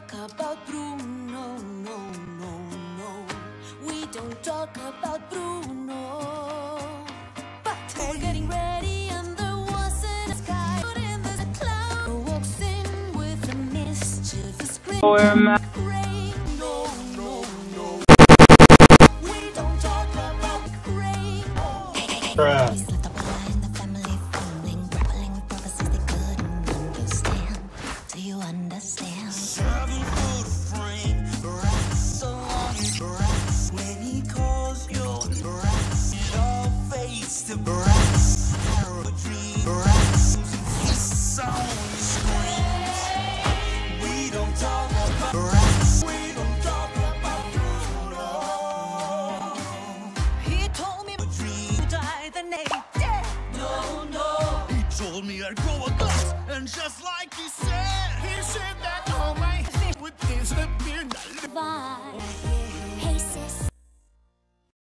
talk about Bruno, no, no, no. We don't talk about Bruno. But hey. we're getting ready and the was in a sky. But in the cloud walks in with a mischievous grin. Oh, Bruh. us down. Seven foot frame, rats along, rats. When he calls your rats, your face to We don't talk about rats. We don't talk about. He told me the next day. No, no. He told me I'd grow a glass.